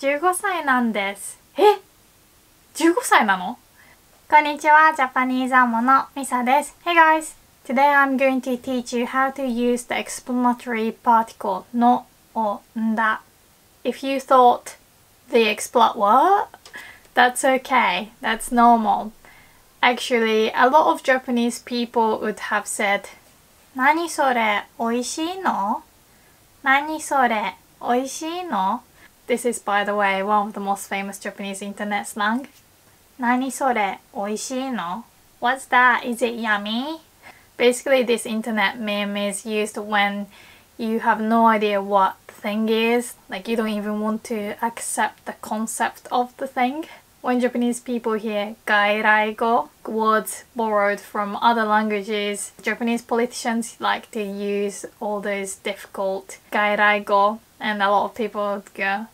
15歳なんです。え ?15 歳なのこんにちは、ジャパニーズアモのミサです。Hey guys! Today I'm going to teach you how to use the explanatory particle のをんだ。If you thought the expl what? That's okay. That's normal. Actually, a lot of Japanese people would have said 何それ美味しいの何それ美味しいの This is, by the way, one of the most famous Japanese internet slang. 何それ美味しいの What's that? Is it yummy? Basically, this internet meme is used when you have no idea what the thing is, like you don't even want to accept the concept of the thing. When Japanese people hear gairaigo, words borrowed from other languages, Japanese politicians like to use all those difficult gairaigo, and a lot of people would go,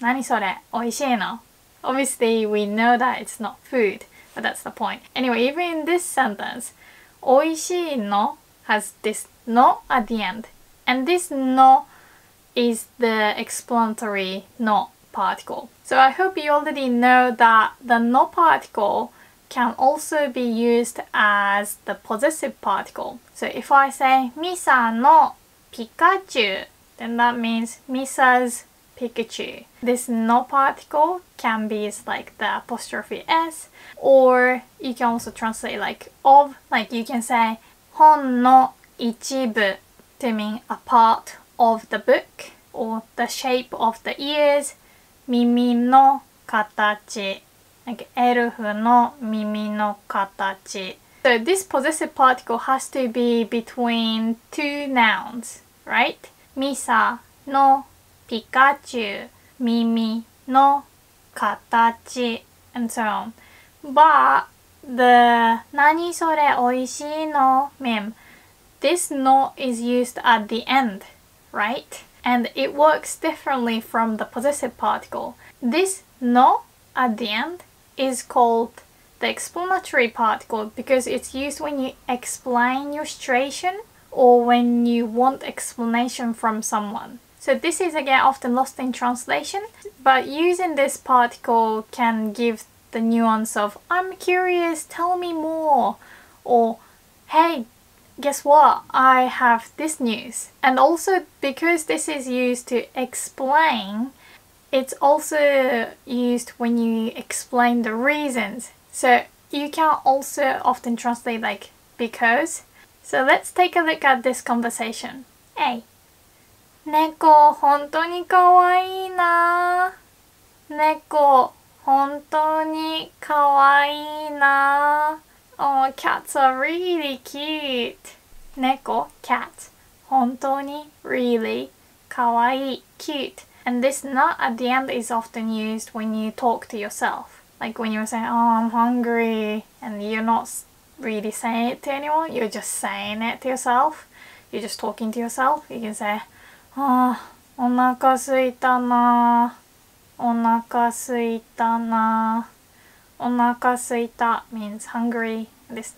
何それ美味しいの Obviously, we know that it's not food, but that's the point. Anyway, even in this sentence, 美味しいの has this no at the end. And this no is the explanatory no particle. So I hope you already know that the no particle can also be used as the possessive particle. So if I say Misa no Pikachu, then that means Misa's Pikachu. This no particle can be like the apostrophe S or you can also translate like of, like you can say hon no ichibu to mean a part of the book or the shape of the ears mimi no katachi like elf no mimi no katachi so this possessive particle has to be between two nouns right misa no ピカチュウ耳の形 and so on. But the 何それおいしいの meme, this no is used at the end, right? And it works differently from the possessive particle. This no at the end is called the explanatory particle because it's used when you explain your situation or when you want explanation from someone. So this is again often lost in translation, but using this particle can give the nuance of I'm curious, tell me more, or hey, guess what? I have this news. And also because this is used to explain, it's also used when you explain the reasons. So you can also often translate like because. So let's take a look at this conversation. A 猫本当にかわいいな猫本当にかわいいな Oh, cats are really cute. 猫 cat 本当に really かわいい cute. And this not at the end is often used when you talk to yourself. Like when you're saying, oh, I'm hungry, and you're not really saying it to anyone, you're just saying it to yourself. You're just talking to yourself. You can say, あ、お腹すいたな。お腹すいたな。お腹すいた means hungry. This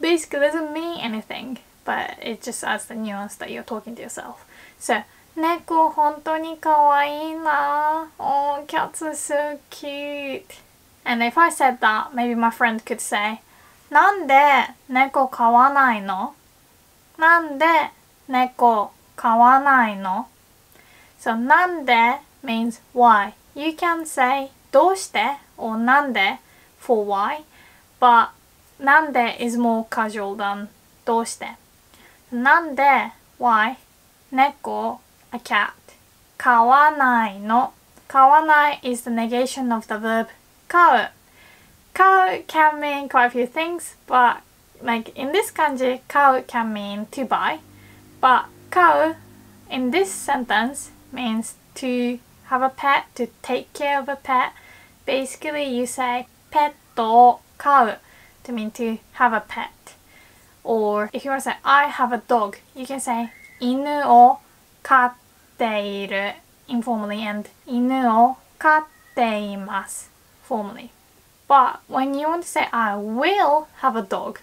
basically doesn't mean anything, but it just adds the nuance that you're talking to yourself. So, 猫本当にかわいいな。Oh, cats are so cute. And if I said that, maybe my friend could say, なんで猫飼わないのなんで猫飼わないの So なんで means why. You can say どうして or なんで for why, but なんで is more casual than どうして。なんで why 猫 a cat 飼わないの飼わない is the negation of the verb 飼う Cow can mean quite a few things, but like in this kanji, cow can mean to buy, but Kau, in this sentence means to have a pet, to take care of a pet. Basically, you say pet do to mean to have a pet. Or if you want to say I have a dog, you can say inu o katteiru informally and inu o katteimasu formally. But when you want to say I will have a dog,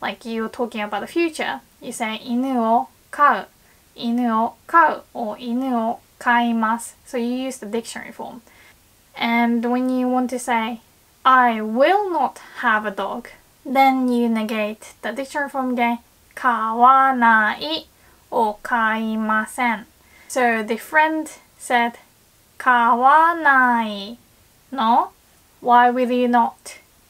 like you're talking about the future, you say inu o kau 犬を飼う or 犬を 買います so you use the dictionary form and when you want to say I will not have a dog then you negate the dictionary form で買わない or 買いません so the friend said 買わないの why will you not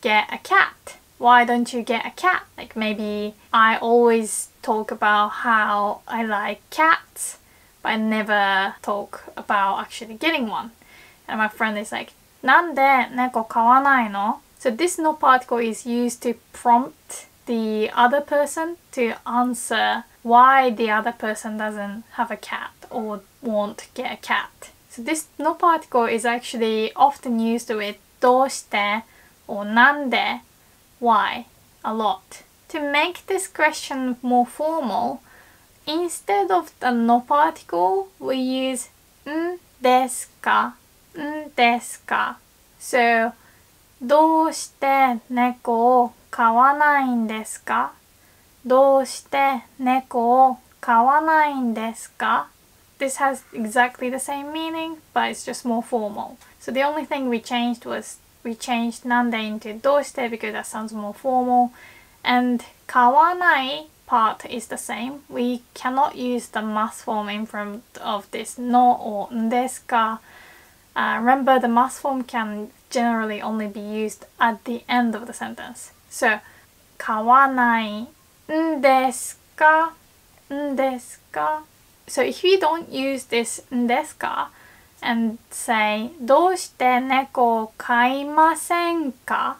get a cat why don't you get a cat like maybe I always talk about how I like cats but I never talk about actually getting one and my friend is like なんで猫飼わないの So this no particle is used to prompt the other person to answer why the other person doesn't have a cat or won't get a cat. So this no particle is actually often used with どうして or なんで why a lot. To make this question more formal, instead of the no particle, we use んですかんですか So どうして猫を飼わないんですかどうして猫を飼わないんですか This has exactly the same meaning, but it's just more formal. So the only thing we changed was we changed nande into どうして because that sounds more formal. And 飼わない part is the same. We cannot use the mass form in front of this no or んですか Uh, remember, the mass form can generally only be used at the end of the sentence. So, 買わないんですかんですか So if you don't use this んですか and say どうして猫を飼いませんか?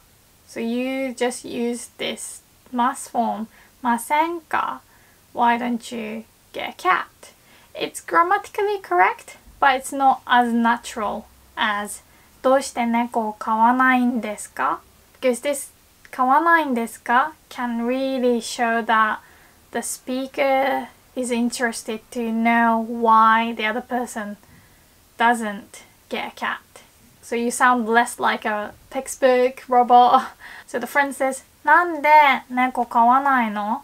So you just use this mas form ませんか? Why don't you get a cat? It's grammatically correct, but it's not as natural as どうして猫を飼わないんですか? Because this 飼わないんですか? can really show that the speaker is interested to know why the other person doesn't get a cat. So you sound less like a textbook robot. So the friend says, "Nande neko kawanai no?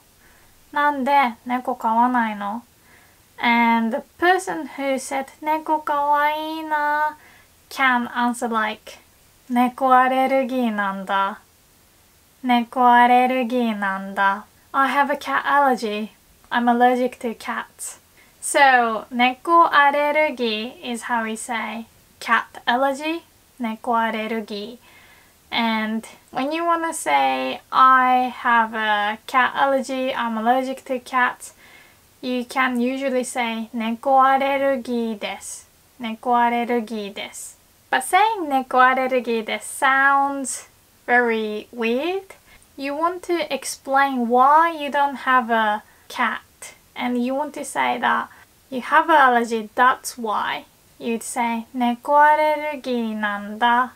Nande neko kawanai no?" And the person who said "neko kawaii na" can answer like "Neko arerugi nanda. Neko arerugi nanda. I have a cat allergy I'm allergic to cats so, neko arerugi is how we say cat allergy, neko arerugi. And when you want to say, I have a cat allergy, I'm allergic to cats, you can usually say neko arerugi desu, neko arerugi desu. But saying neko arerugi desu sounds very weird. You want to explain why you don't have a cat and you want to say that you have an allergy, that's why. You'd say 猫アレルギーなんだ。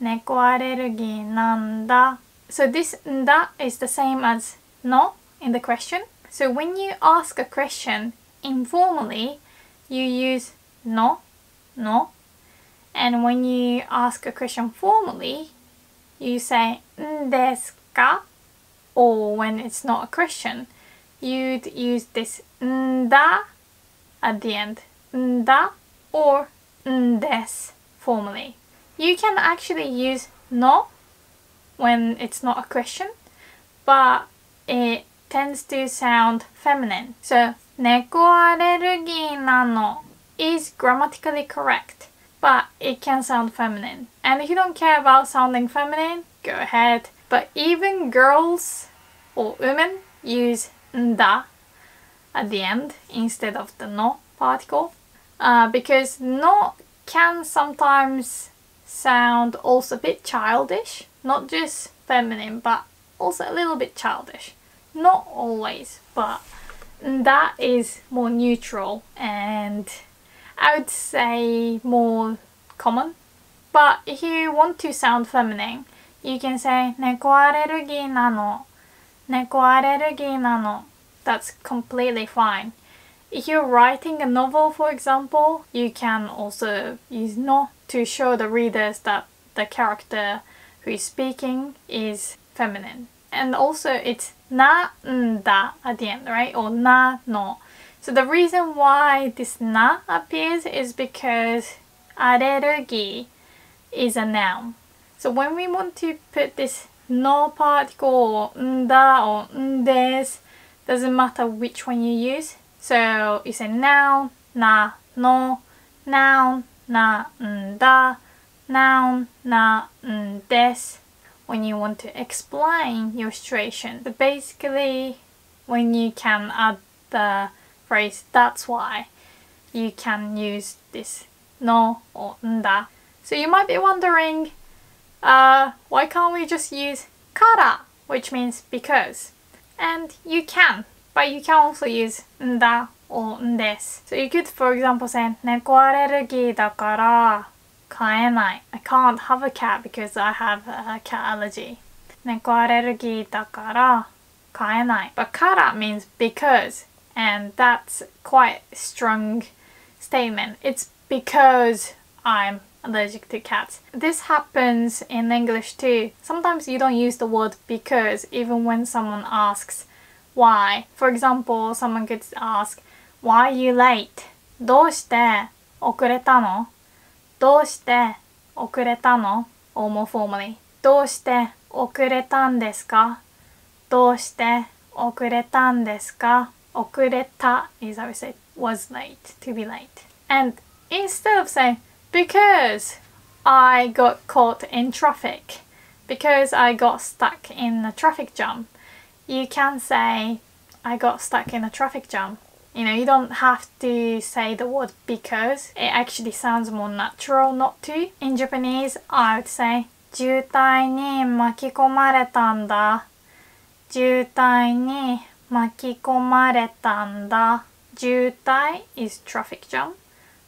猫アレルギーなんだ。So this んだ is the same as no in the question. So when you ask a question informally, you use no, no. And when you ask a question formally, you say んですか Or when it's not a question, you'd use this nda at the end, nda or ndes formally. You can actually use no when it's not a question, but it tends to sound feminine. So, neko arerugi nano is grammatically correct, but it can sound feminine. And if you don't care about sounding feminine, go ahead. But even girls or women use んだ at the end instead of the no particle uh, because no can sometimes sound also a bit childish, not just feminine, but also a little bit childish. Not always, but that is more neutral and I would say more common. But if you want to sound feminine, you can say 猫アレルギーなの。 猫アレルギーなの。That's completely fine. If you're writing a novel, for example, you can also use no to show the readers that the character who is speaking is feminine. And also it's na nda at the end, right? Or na no. So the reason why this na appears is because アレルギー is a noun. So when we want to put this no particle or n da or n des, doesn't matter which one you use. So you say noun, na, no, noun, na, n da, noun, na, n des when you want to explain your situation. So basically when you can add the phrase that's why you can use this no or nda. So you might be wondering uh, why can't we just use kara, which means because? And you can, but you can also use nda or ndes. So you could, for example, say, neko arerugi dakara kaenai. I can't have a cat because I have a cat arerugi. Neko allergy dakara kaenai. But kara means because, and that's quite strong statement. It's because I'm allergic to cats. This happens in English too. Sometimes you don't use the word because even when someone asks why. For example, someone could ask, why are you late? どうして遅れたのどうして遅れたの or more formally どうして遅れたんですかどうして遅れたんですか okureta is how we say was late, to be late. And instead of saying because I got caught in traffic, because I got stuck in a traffic jam, you can say I got stuck in a traffic jam. You know, you don't have to say the word because. It actually sounds more natural not to. In Japanese, I would say 渋滞に巻き込まれたんだ。渋滞に巻き込まれたんだ。渋滞 is traffic jam.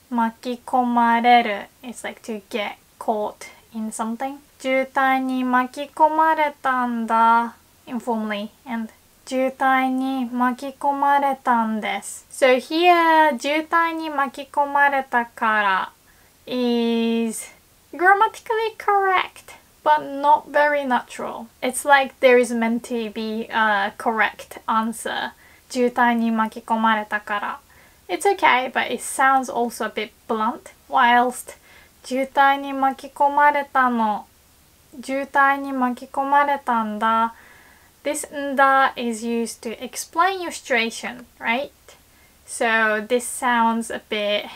巻き込まれる It's like to get caught in something. 渋滞に巻き込まれたんだ。informally and 渋滞に巻き込まれたんです。So here 渋滞に巻き込まれたから is grammatically correct but not very natural. It's like there is meant to be a correct answer. 渋滞に巻き込まれたから。It's okay, but it sounds also a bit blunt. Whilst 渋滞に巻き込まれたの。渋滞に巻き込まれたんだ。This nda is used to explain your situation, right? So this sounds a bit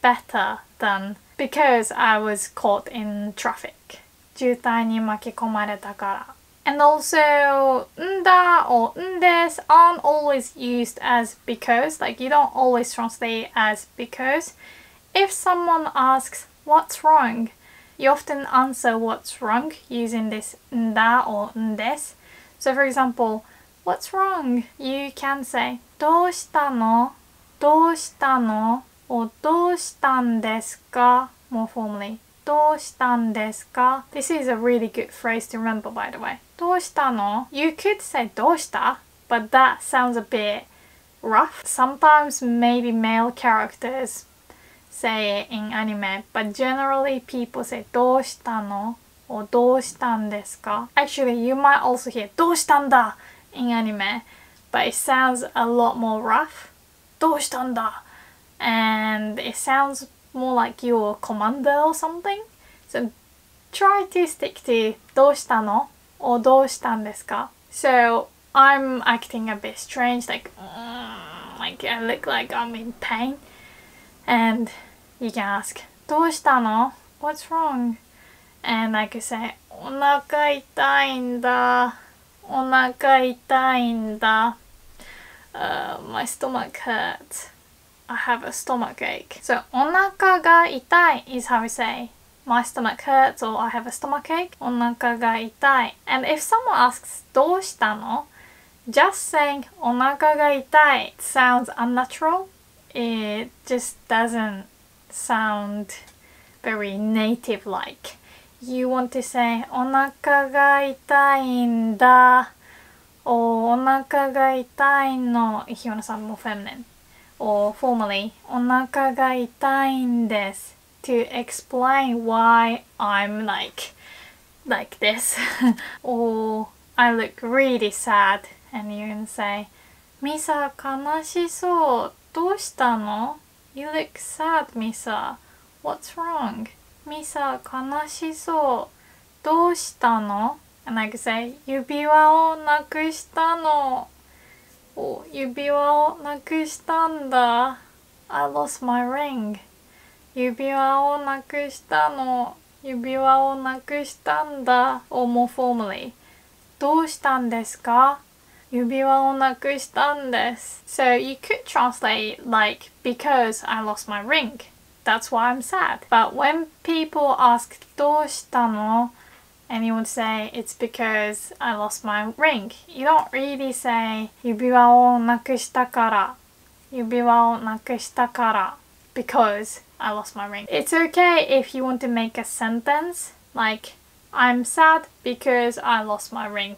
better than because I was caught in traffic. 渋滞に巻き込まれたから。 And also, んだ or んです aren't always used as because, like you don't always translate as because. If someone asks, what's wrong? You often answer what's wrong using this んだ or んです So for example, what's wrong? You can say, どうしたのどうしたの or どうしたんですか more formally. どうしたんですか This is a really good phrase to remember by the way. どうしたの You could say どうした but that sounds a bit rough. Sometimes maybe male characters say it in anime, but generally people say どうしたの or どうしたんですか Actually, you might also hear どうしたんだ in anime, but it sounds a lot more rough. どうしたんだ and it sounds more like your commander or something. So try to stick to どうしたの or どうしたんですか So I'm acting a bit strange, like, mm, like I look like I'm in pain. And you can ask, どうしたの What's wrong? And I could say, お腹痛いんだ。お腹痛いんだ。Uh, my stomach hurts. I have a stomach ache. So お腹が痛い is how we say my stomach hurts or I have a stomach ache. お腹が痛い. And if someone asks どうしたの just saying お腹が痛い sounds unnatural. It just doesn't sound very native like. You want to say お腹が痛いんだ or お腹が痛いの if you want to sound more feminine or formally お腹が痛いんです to explain why I'm like like this or I look really sad and you can say ミサ悲しそう どうしたの ?You look sad, Misa. What's wrong? Misa, 悲しそう。どうしたの And I could say, 指輪をなくしたの。お、指輪をなくしたんだ。I lost my ring. 指輪をなくしたの。指輪をなくしたんだ。or more formally. どうしたんですか指輪をなくしたんです。So you could translate like because I lost my ring. That's why I'm sad. But when people ask どうしたの and you would say it's because I lost my ring. You don't really say 指輪をなくしたから指輪をなくしたから because I lost my ring. It's okay if you want to make a sentence like I'm sad because I lost my ring.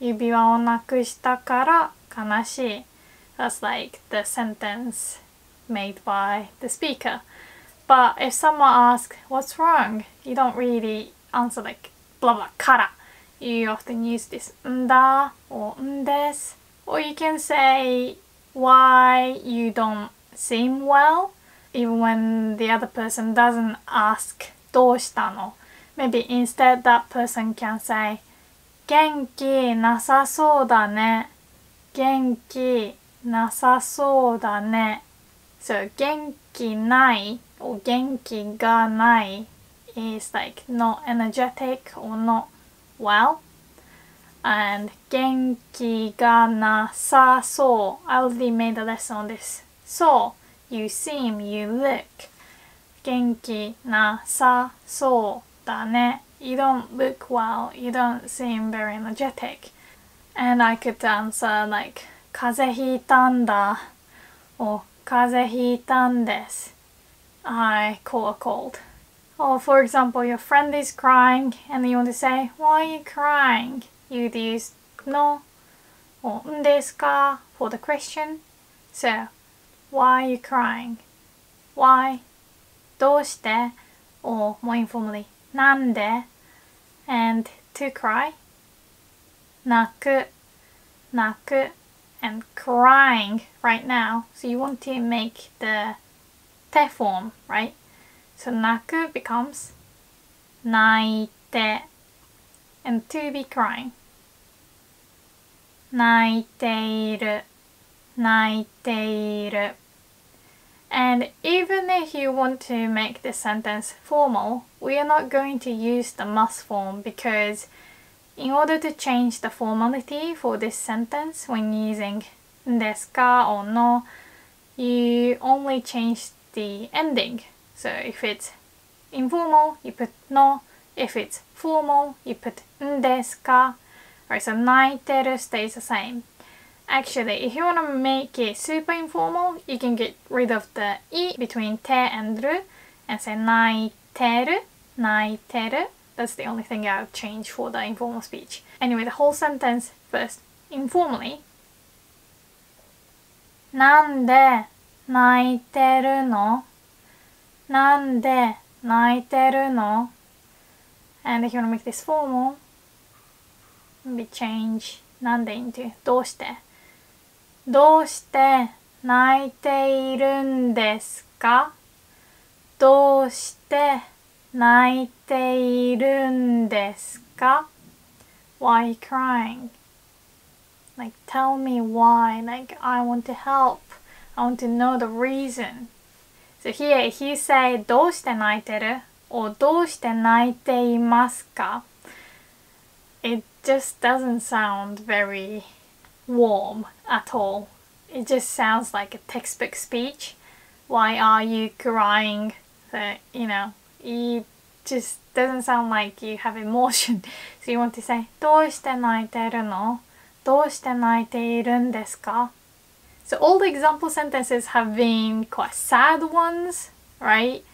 指輪をなくしたから悲しい. That's like the sentence made by the speaker. But if someone asks what's wrong, you don't really answer like blah blah から. You often use this んだ or んです or you can say why you don't seem well even when the other person doesn't ask どうしたの Maybe instead that person can say 元気なさそうだね元気なさそうだね So 元気ない or 元気がない is like not energetic or not well and 元気がなさそう I already made a lesson on this so you seem you look 元気なさそうだね you don't look well you don't seem very energetic and I could answer like 風邪ひいたんだ or 風邪ひいたんです I caught a cold or for example your friend is crying and you want to say why are you crying you'd use no or んですか for the question so why are you crying why どうして or more informally なんで and to cry 泣く泣く and crying right now so you want to make the te form right so 泣く becomes 泣いて and to be crying 泣いている泣いている And even if you want to make this sentence formal, we are not going to use the mas form because in order to change the formality for this sentence when using desu or no, you only change the ending. So if it's informal, you put no. If it's formal, you put desu ka. Right, so 泣いてる stays the same. Actually, if you want to make it super informal, you can get rid of the i between te and ru and say 泣いてる泣いてる That's the only thing I would change for the informal speech. Anyway, the whole sentence first, informally. なんで泣いてるのなんで泣いてるの And if you want to make this formal, maybe change なんで into どうして どうして泣いているんですかどうして泣いているんですか Why are you crying? Like, tell me why. Like, I want to help. I want to know the reason. So here, if you say どうして泣いてる or どうして泣いていますか It just doesn't sound very warm at all. It just sounds like a textbook speech. Why are you crying? So, you know, it just doesn't sound like you have emotion. So you want to say, どうして泣いてるのどうして泣いているんですか So all the example sentences have been quite sad ones, right?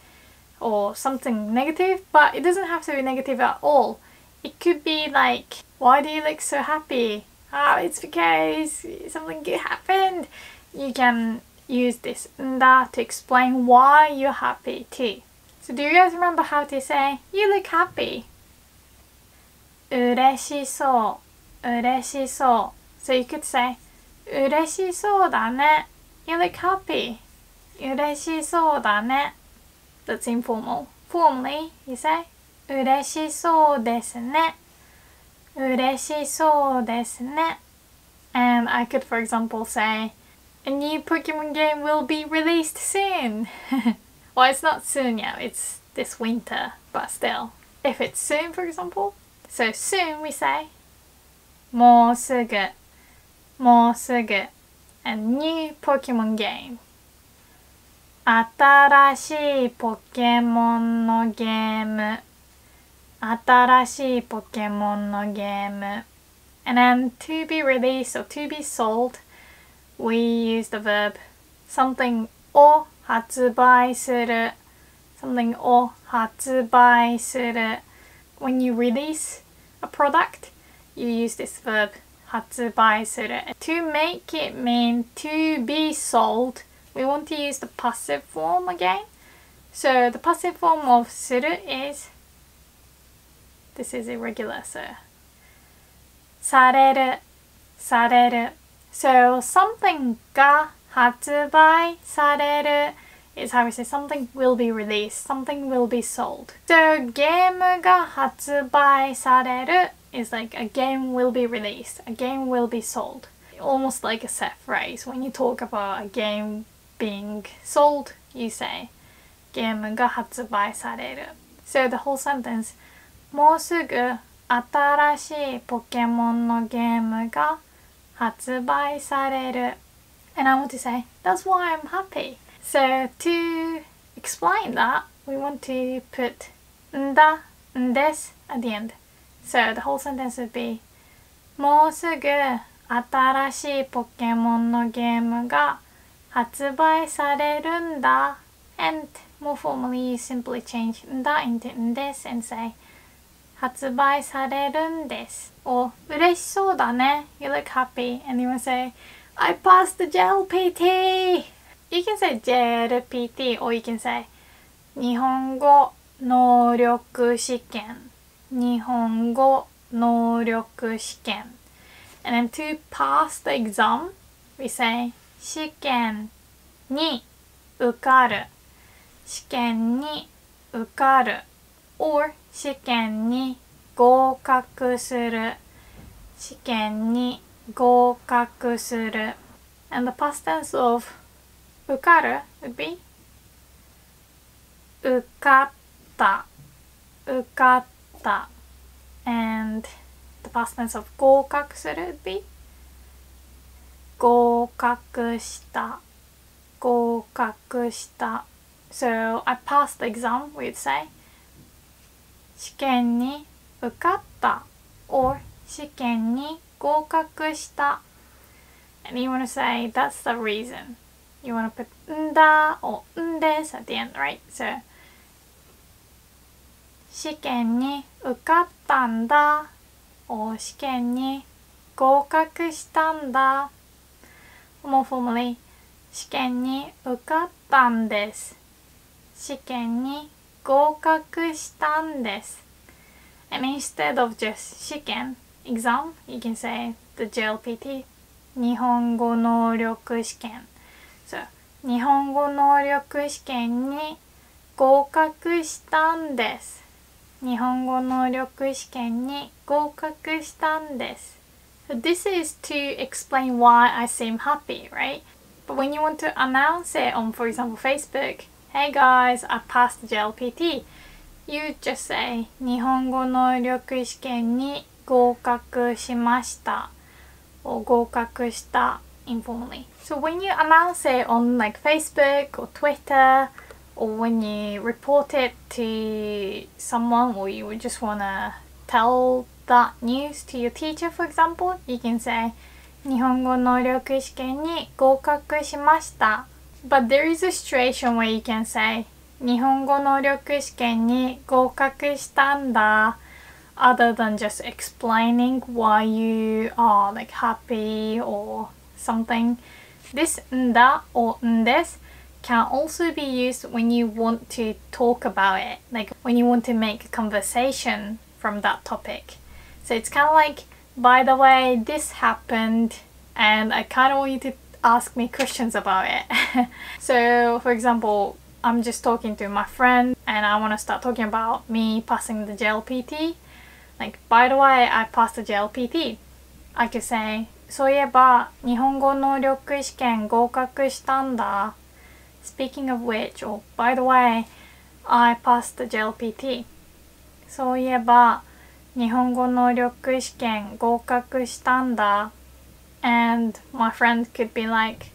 Or something negative, but it doesn't have to be negative at all. It could be like, why do you look so happy? Oh, it's because something good happened. You can use this nda to explain why you're happy too. So do you guys remember how to say, you look happy? 嬉しそう、嬉しそう。So you could say, 嬉しそうだね。 You look happy. 嬉しそうだね。That's informal. Formally, you say 嬉しそうですね。 嬉しそうですね。And I could, for example, say, a new Pokemon game will be released soon. well, it's not soon yet, it's this winter, but still. If it's soon, for example, so soon we say, もうすぐ、もうすぐ。A new Pokemon game. 新しいポケモンのゲーム。 新しいポケモンのゲーム。And then to be released or to be sold, we use the verb something を発売する。something を発売する。When you release a product, you use this verb 発売する to make it mean to be sold we want to use the passive form again so the passive form of する is this is irregular, so. される, 사례를. So something ga hatsubai sareru is how we say something will be released, something will be sold. So game ga hatsubai sareru is like a game will be released, a game will be sold. Almost like a set phrase. When you talk about a game being sold, you say game ga hatsubai sareru. So the whole sentence もうすぐ新しいポケモンのゲームが発売される。And I want to say, that's why I'm happy. So to explain that, we want to put んだ、んです at the end. So the whole sentence would be もうすぐ新しいポケモンのゲームが発売されるんだ and more formally you simply change んだ into んです and say 発売されるんです or 嬉しそうだね you look happy and you will say I passed the JLPT you can say JLPT or you can say 日本語能力試験日本語能力試験 and then to pass the exam we say 試験に受かる試験に受かる or 試験に合格する試験に合格する and the past tense of 受かる would be 受かった受かった and the past tense of 合格する would be 合格した合格した so I passed the exam we'd say 試験に受かった or 試験に合格した and you want to say that's the reason you want to put んだ or んです at the end right so 試験に受かったんだ。お試験に合格したんだ。more formally 試験に受かったんです。試験に合格したんです。And instead of just 試験 exam, you can say the JLPT 日本語能力試験。So, 日本語能力試験に合格したんです。日本語能力試験に合格したんです。So this is to explain why I seem happy, right? But when you want to announce it on, for example, Facebook, hey guys, I passed the JLPT, you just say 日本語能力試験に合格しました or 合格した informally. So when you announce it on like Facebook or Twitter, or when you report it to someone or you just want to tell that news to your teacher for example you can say 日本語能力試験に合格しました but there is a situation where you can say 日本語能力試験に合格したんだ other than just explaining why you are like happy or something this んだ or んです can also be used when you want to talk about it, like when you want to make a conversation from that topic. So it's kind of like, by the way, this happened, and I kind of want you to ask me questions about it. so, for example, I'm just talking to my friend and I want to start talking about me passing the JLPT. Like, by the way, I passed the JLPT. I could say, そういえば、日本語能力試験合格したんだ。Speaking of which, or by the way, I passed the JLPT. そういえば、日本語能力試験合格したんだ。And my friend could be like,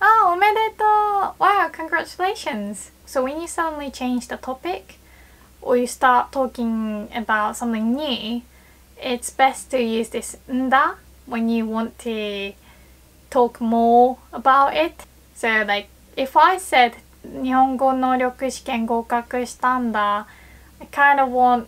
Oh, おめでとう! Wow, congratulations! So when you suddenly change the topic, or you start talking about something new, it's best to use this nda when you want to talk more about it. So like if I said 日本語能力試験合格したんだ I kind of want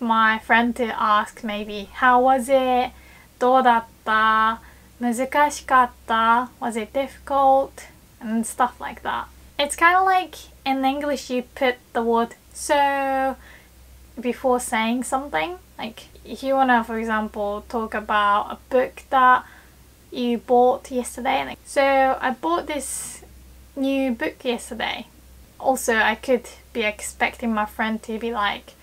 my friend to ask maybe how was it? どうだった Muzukashikatta, was it difficult? And stuff like that. It's kind of like in English you put the word so before saying something. Like if you want to, for example, talk about a book that you bought yesterday. Like, so I bought this new book yesterday. Also, I could be expecting my friend to be like,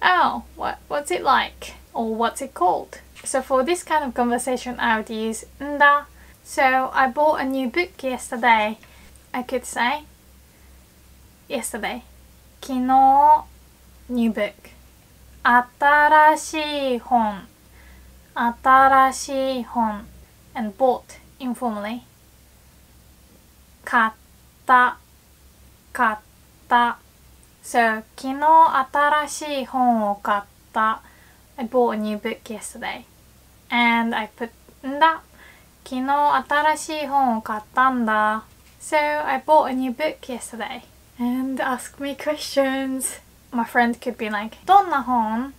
oh, what, what's it like? Or what's it called? So for this kind of conversation, I would use nda. So I bought a new book yesterday. I could say yesterday. 昨日 new book. 新しい本新しい本 and bought informally 買った買った so 昨日新しい本を買った I bought a new book yesterday and I put んだ昨日新しい本を買ったんだ so I bought a new book yesterday and ask me questions my friend could be like どんな本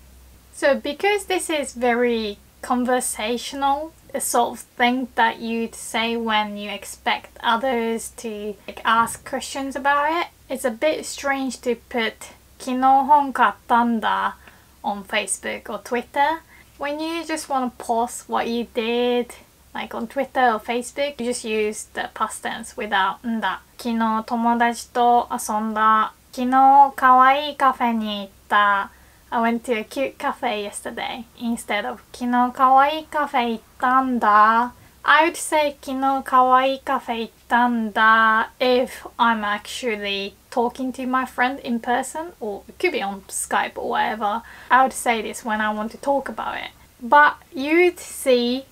So because this is very conversational, a sort of thing that you'd say when you expect others to like, ask questions about it, it's a bit strange to put 昨日本買ったんだ on Facebook or Twitter. When you just want to post what you did, like on Twitter or Facebook, you just use the past tense without んだ。昨日友達と遊んだ。昨日可愛いカフェに行った。I went to a cute cafe yesterday instead of 昨日可愛いカフェ行ったんだ。I would say 昨日可愛いカフェ行ったんだ if I'm actually talking to my friend in person or it could be on Skype or whatever. I would say this when I want to talk about it. But you'd see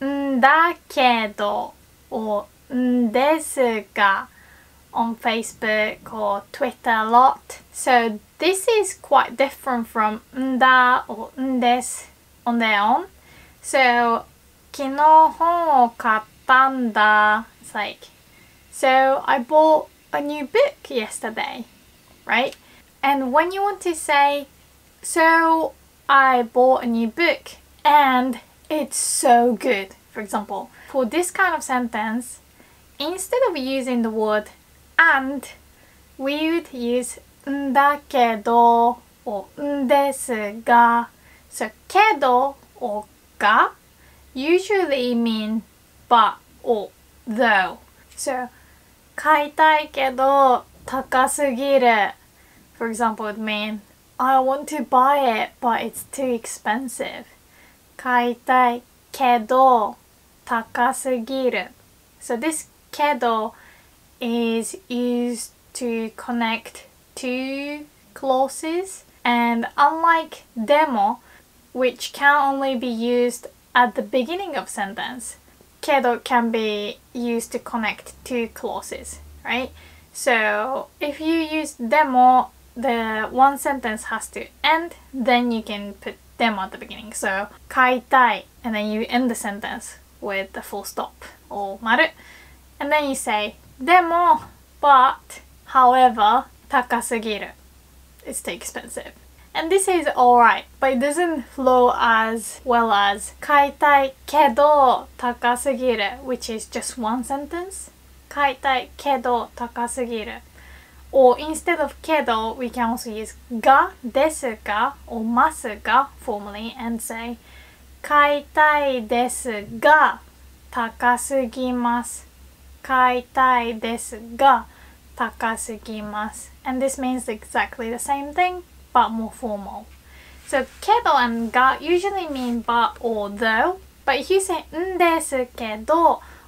んだけど or んですが on Facebook or Twitter a lot. So this is quite different from nda or ndes on their own. So 昨日本を買ったんだ It's like so I bought a new book yesterday, right? And when you want to say so I bought a new book and it's so good, for example, for this kind of sentence, instead of using the word and we would use んだけど or んですが so けど or が usually mean but or though so 買いたいけど高すぎる for example it mean I want to buy it but it's too expensive 買いたいけど高すぎる so this けど is used to connect two clauses and unlike demo which can only be used at the beginning of sentence Kedo can be used to connect two clauses, right? So if you use demo, the one sentence has to end, then you can put demo at the beginning. So kaitai, and then you end the sentence with the full stop or maru. And then you say demo, but, however, takasugiru. It's too expensive and this is alright but it doesn't flow as well as 買いたいけど高すぎる which is just one sentence 買いたいけど高すぎる or instead of けど we can also use がですが or ますが formally and say 買いたいですが高すぎます 買いたいですが高すぎます and this means exactly the same thing but more formal. So kedo and ga usually mean but or though, but if you say n desu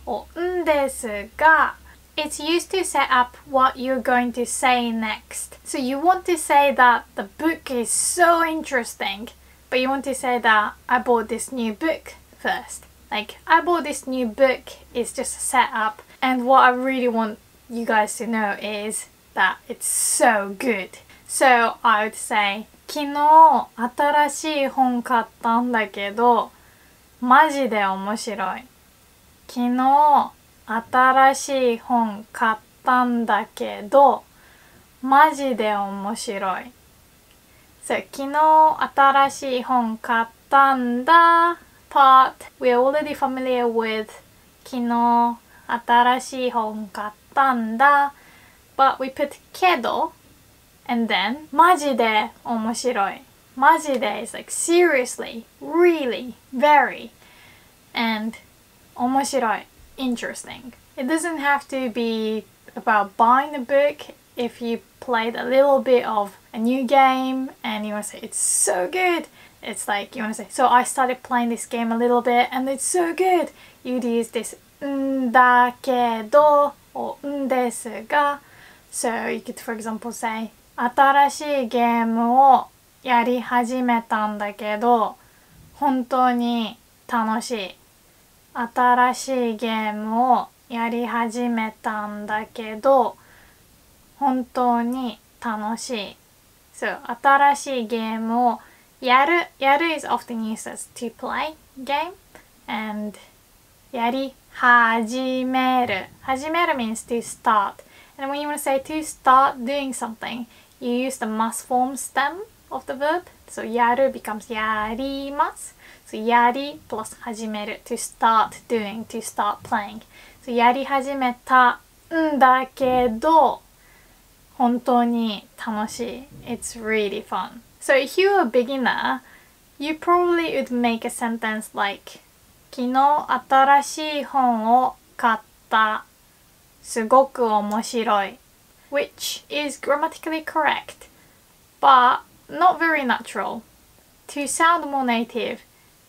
or n desu ga, it's used to set up what you're going to say next. So you want to say that the book is so interesting, but you want to say that I bought this new book first. Like I bought this new book is just a setup and what I really want you guys to know is that it's so good. So I would say, 昨日新しい本買ったんだけど、マジで面白い。昨日新しい本買ったんだけど、マジで面白い。So, 昨日新しい本買ったんだ part we are already familiar with 昨日新しい本買ったんだ but we put けど and then マジで面白いマジで is like seriously really very and 面白い interesting it doesn't have to be about buying a book if you played a little bit of a new game and you want to say it's so good it's like you want to say so i started playing this game a little bit and it's so good you'd use this んだけど or んですが so you could for example say 新しいゲームをやり始めたんだけど本当に楽しい新しいゲームをやり始めたんだけど本当に楽しい。So, 新しいゲームをやる、やる is often used as to play game and やり始める。始める means to start. And when you want to say to start doing something, you use the must form stem of the verb. So やる becomes やります。So やり plus 始める to start doing, to start playing. So やり始めたんだけど本当に楽しい。It's really fun. So if you're a beginner, you probably would make a sentence like 昨日新しい本を買った。すごく面白い。Which is grammatically correct, but not very natural. To sound more native,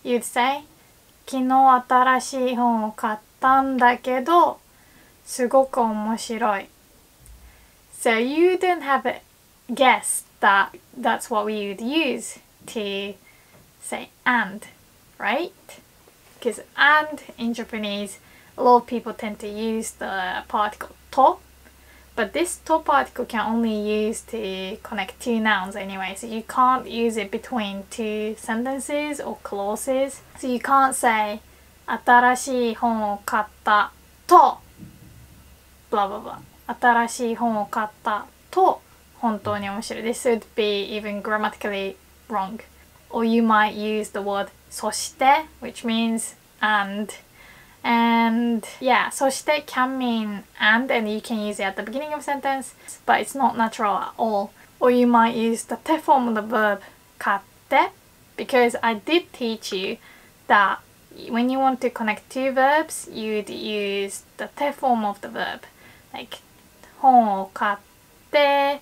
you'd say 昨日新しい本を買ったんだけどすごく面白い。So you don't have a guess that that's what we would use to say and, right? Because and in Japanese, a lot of people tend to use the particle to, but this to particle can only use to connect two nouns anyway, so you can't use it between two sentences or clauses. So you can't say 新しい本を買ったと blah blah blah 新しい本を買ったと本当に面白い This would be even grammatically wrong. Or you might use the word そして which means and and yeah soshite can mean and and you can use it at the beginning of sentence but it's not natural at all. Or you might use the te form of the verb katte because I did teach you that when you want to connect two verbs you'd use the te form of the verb. Like 本を買って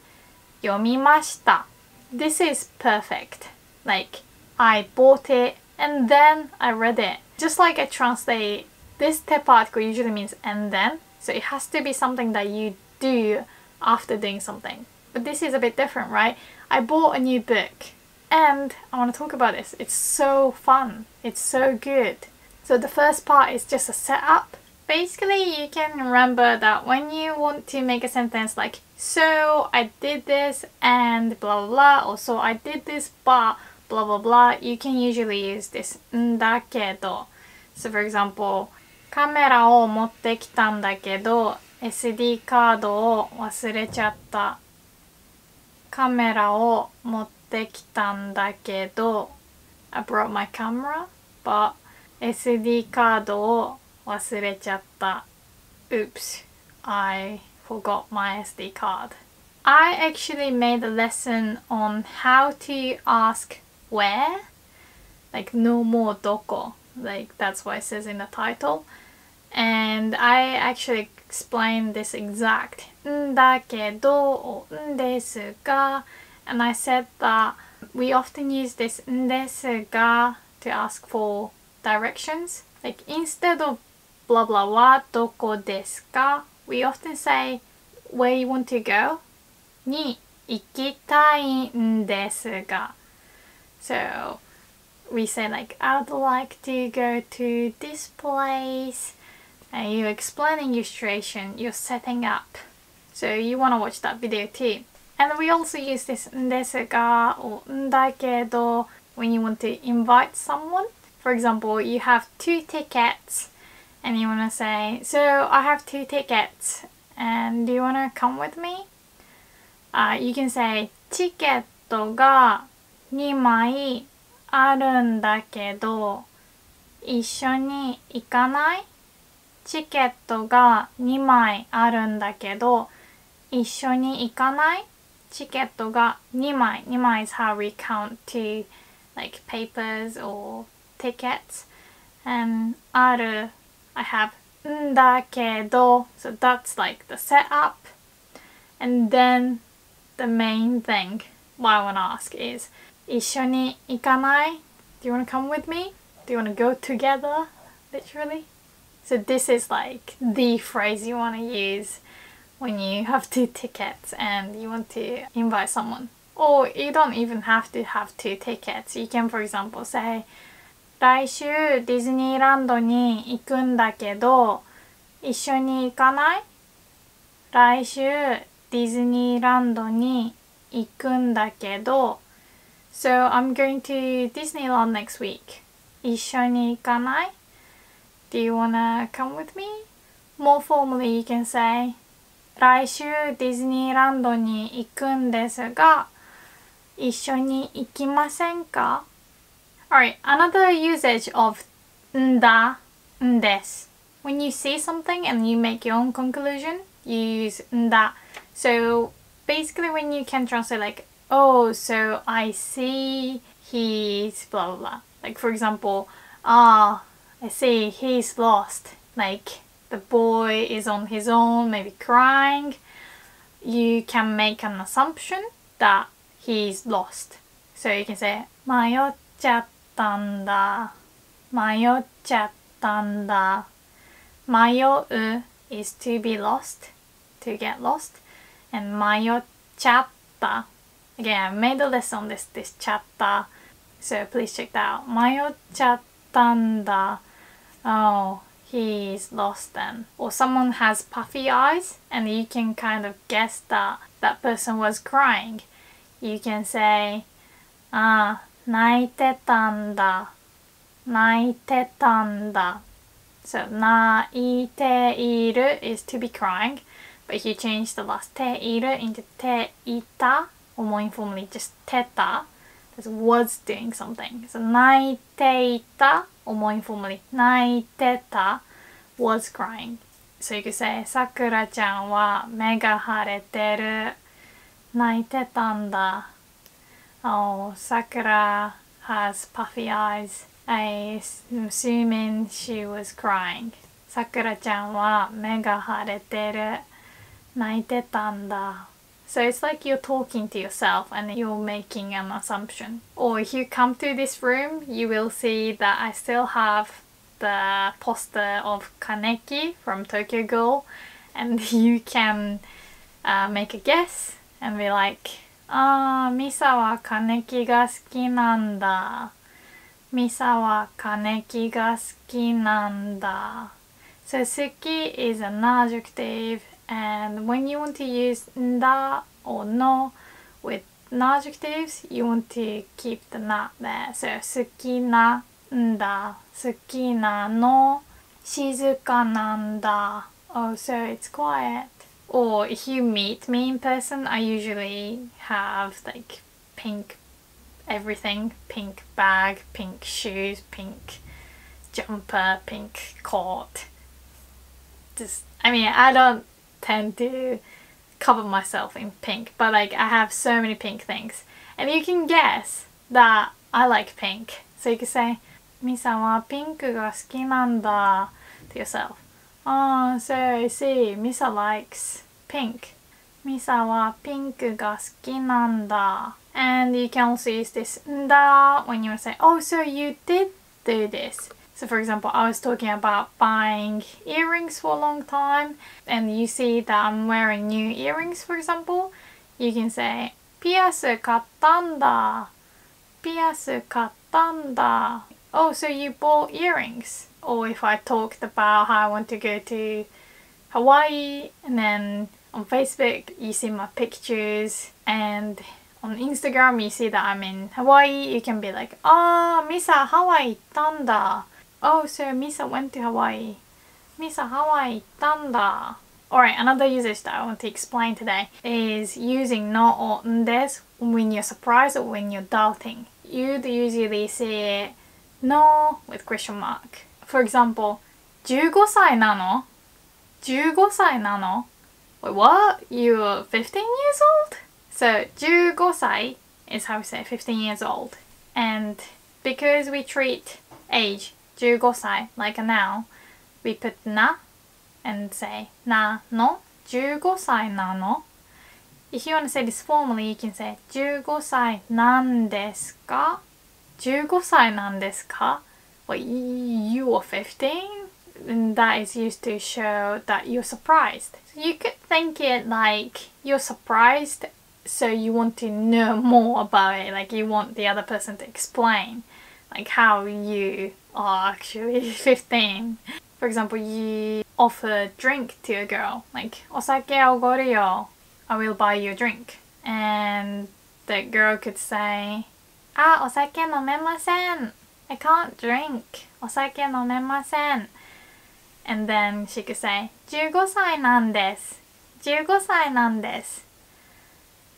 読みました. This is perfect. Like I bought it and then I read it. Just like I translate this te particle usually means and then. So it has to be something that you do after doing something. But this is a bit different, right? I bought a new book and I want to talk about this. It's so fun. It's so good. So the first part is just a setup basically you can remember that when you want to make a sentence like so I did this and blah blah blah or so I did this but blah blah blah you can usually use this んだけど so for example カメラを持ってきたんだけど SD カードを忘れちゃったカメラを持ってきたんだけど I brought my camera but SD カードを忘れちゃった。Oops, I forgot my SD card. I actually made a lesson on how to ask where, like no more doko, like that's what it says in the title. And I actually explain this exact んだけど or んですが and I said that we often use this んですが to ask for directions like instead of blah blah はどこですか we often say where you want to go に行きたいんですが so we say like I'd like to go to this place and you're explaining your situation you're setting up so you want to watch that video too and we also use this ですが or だけど when you want to invite someone for example you have two tickets and you want to say so I have two tickets and do you want to come with me uh, you can say チケットが2枚 あるんだけど一緒に行かないチケットが2枚あるんだけど一緒に行かないチケットが2枚2枚 is how we count to like papers or tickets and ある I have んだけど so that's like the setup and then the main thing what I want to ask is 一緒に行かない Do you want to come with me? Do you want to go together? Literally. So this is like the phrase you want to use when you have two tickets and you want to invite someone. Or you don't even have to have two tickets. You can for example say 来週ディズニーランドに行くんだけど一緒に行かない来週ディズニーランドに行くんだけど So I'm going to Disneyland next week. 一緒に行かない Do you wanna come with me? More formally you can say 来週ディズニーランドに行くんですが一緒に行きませんか Alright, another usage of んだ、んです When you see something and you make your own conclusion, you use んだ So basically when you can translate like oh, so I see he's blah blah blah. Like for example, ah, I see he's lost. Like the boy is on his own, maybe crying. You can make an assumption that he's lost. So you can say 迷っちゃったんだ。迷っちゃったんだ。迷う is to be lost, to get lost. And 迷っちゃった Again, I made a list on this, this chapter, so please check that out. Mayochattanda. Oh, he's lost then. Or someone has puffy eyes and you can kind of guess that that person was crying. You can say, ah, naite tanda, naite. So, naite is to be crying, but if you change the last te into te た or more informally just teta that was doing something. So 泣いていた or more informally 泣いてた was crying. So you could say さくらちゃんは目が腫れてる泣いてたんだ Oh, Sakura has puffy eyes. I assuming she was crying. さくらちゃんは目が腫れてる泣いてたんだ so it's like you're talking to yourself and you're making an assumption. Or if you come to this room, you will see that I still have the poster of Kaneki from Tokyo Ghoul and you can uh, make a guess and be like, ah, Misa wa Kaneki ga suki nanda. Misa wa Kaneki ga suki nanda. So suki is an adjective and when you want to use nda or no with na adjectives you want to keep the na there. So sukina nda sukina no shizuka oh so it's quiet. Or if you meet me in person I usually have like pink everything. Pink bag pink shoes pink jumper pink coat. Just I mean I don't tend to cover myself in pink but like I have so many pink things. And you can guess that I like pink. So you can say Misa wa pinku ga suki nanda to yourself. Oh so I see. Misa likes pink. Misa wa pinku ga suki nanda and you can also use this "nda" when you want to say oh so you did do this. So for example, I was talking about buying earrings for a long time and you see that I'm wearing new earrings, for example. You can say, ピアス買ったんだ。ピアス買ったんだ。Oh, so you bought earrings. Or if I talked about how I want to go to Hawaii and then on Facebook you see my pictures and on Instagram you see that I'm in Hawaii, you can be like, oh, Misa, Hawaii 行ったんだ. Oh, so Misa went to Hawaii. Misa, Hawaii 行ったんだ. Alright, another usage that I want to explain today is using no or ndes when you're surprised or when you're doubting. You'd usually say no with question mark. For example, 15歳なの ?15 歳なの Wait, what? You're 15 years old? So 15歳 is how we say 15 years old. And because we treat age 15歳 like a noun, we put na and say na no 15歳なの If you want to say this formally, you can say 15歳なんですか ?15 歳なんですか Wait, you are 15? and that is used to show that you're surprised. So you could think it like you're surprised so you want to know more about it, like you want the other person to explain like how you are actually 15. For example, you offer a drink to a girl, like お酒おごるよ I will buy you a drink. And the girl could say, あ、お酒飲めません I can't drink. お酒飲めません and then she could say 15歳なんです15歳なんです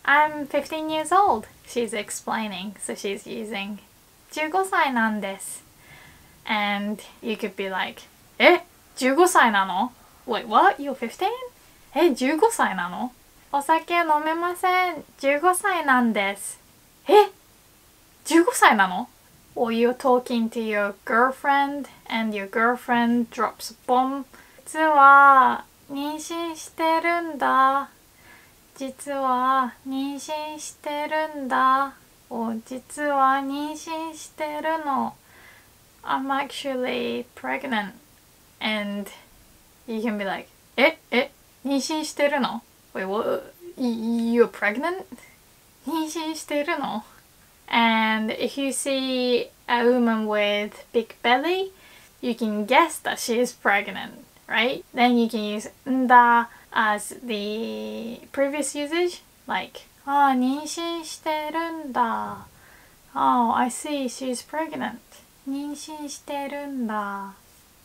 I'm 15 years old she's explaining so she's using 15歳なんです And you could be like え15歳なの Wait what? You're 15? え15歳なのお酒飲めません15歳なんですえ15歳なの or you're talking to your girlfriend and your girlfriend drops a bomb 実は妊娠してるんだ実は妊娠してるんだお実は妊娠してるの I'm actually pregnant and you can be like ええ妊娠してるの Wait what? You're pregnant? 妊娠してるの And if you see a woman with big belly, you can guess that she is pregnant, right? Then you can use nda as the previous usage, like, oh, 妊娠してるんだ. Oh, I see, she's pregnant. 妊娠してるんだ.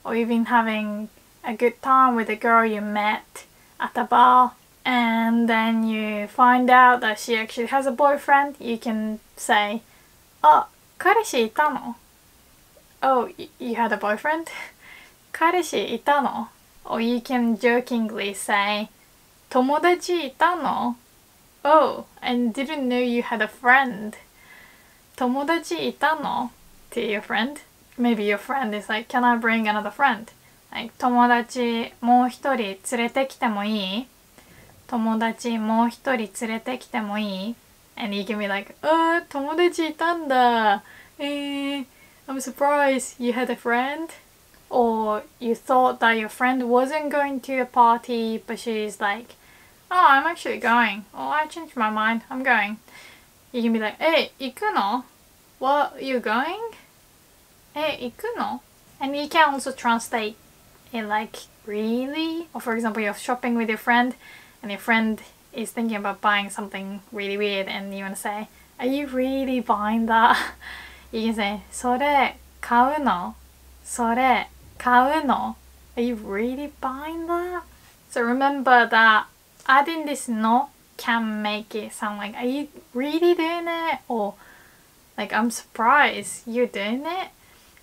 Or you've been having a good time with a girl you met at a bar and then you find out that she actually has a boyfriend, you can say, Oh, 彼氏いたの Oh, you had a boyfriend? 彼氏いたの Or you can jokingly say, 友達いたの Oh, and didn't know you had a friend. 友達いたの To your friend. Maybe your friend is like, can I bring another friend? Like, 友達もう一人連れてきてもいい友達もう一人連れてきてもいい And you can be like, oh, 友達いたんだ。えー、I'm surprised you had a friend. Or you thought that your friend wasn't going to a party, but she's like, oh, I'm actually going. Oh, I changed my mind. I'm going. You can be like, hey, 行くの What, you going? Hey, 行くの And you can also translate it like, really? Or for example, you're shopping with your friend and your friend is thinking about buying something really weird and you want to say, are you really buying that? You can say, それ買うのそれ買うの Are you really buying that? So remember that adding this no can make it sound like, are you really doing it? Or like, I'm surprised you're doing it.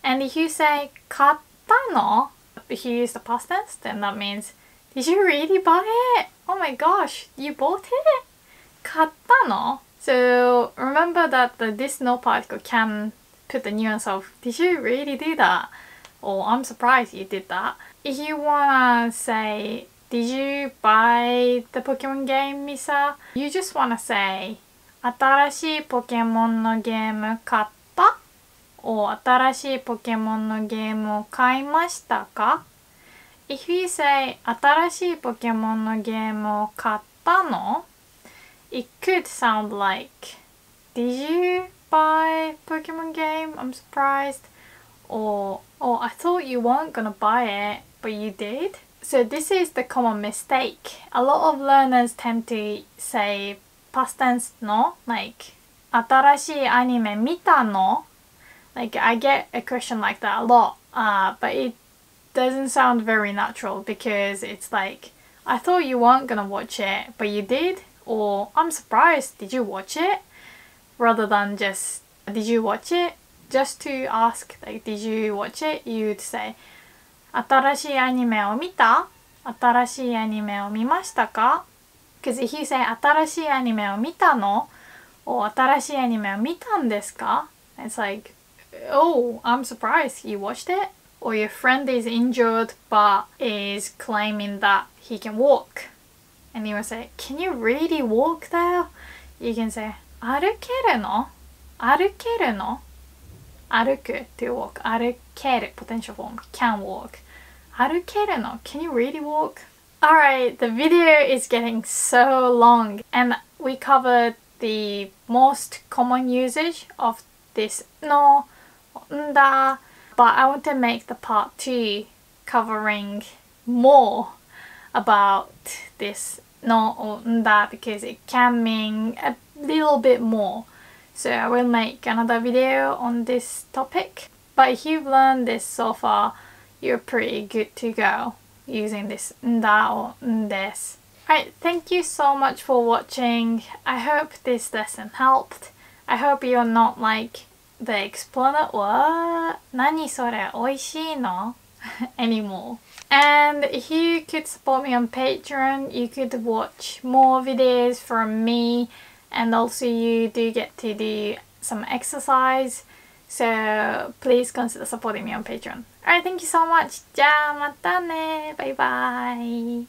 And if you say katano, if you use the past tense, then that means did you really buy it? Oh my gosh, you bought it? Katano? So remember that the, this no particle can put the nuance of did you really do that? Or I'm surprised you did that. If you wanna say did you buy the Pokemon game, Misa? You just wanna say 新しいポケモンのゲーム買った or 新しいポケモンのゲームを買いましたか If you say 新しいポケモンのゲームを買ったの It could sound like Did you buy Pokemon game? I'm surprised. Or Oh, I thought you weren't gonna buy it, but you did. So this is the common mistake. A lot of learners tend to say past tense no, like 新しいアニメ見たの Like I get a question like that a lot, uh, but it doesn't sound very natural because it's like I thought you weren't gonna watch it, but you did, or I'm surprised, did you watch it? Rather than just did you watch it? Just to ask like did you watch it? You'd say 新しいアニメを見た新しいアニメを見ましたか Because if you say 新しいアニメを見たの or 新しいアニメを見たんですか It's like oh I'm surprised you watched it or your friend is injured but is claiming that he can walk and you will say can you really walk there you can say 歩けるの歩けるの歩く to walk 歩ける potential form can walk 歩けるの can you really walk Alright, the video is getting so long and we covered the most common usage of this no, nda, but I want to make the part 2 covering more about this no or nda because it can mean a little bit more. So I will make another video on this topic. But if you've learned this so far, you're pretty good to go using this nda or ndes. Alright, thank you so much for watching. I hope this lesson helped. I hope you're not like the exponent what? 何それ美味しいの anymore. And if you could support me on Patreon, you could watch more videos from me and also you do get to do some exercise. So please consider supporting me on Patreon. Alright, thank you so much. じゃあまたね。バイバイ。